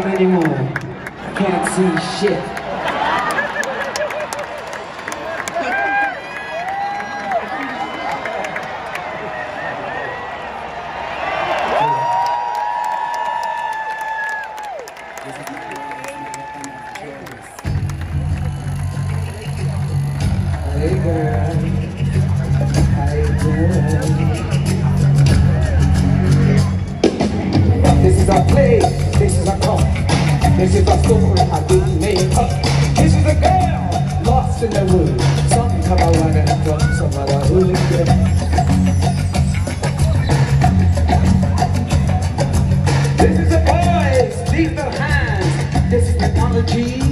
many more? I can't see shit. Hey girl, you doing? This is a play, this is call, this is a story I didn't make up. This is a girl lost in the woods, some come running from some other hood. This is a boy's deep hands, this is technology.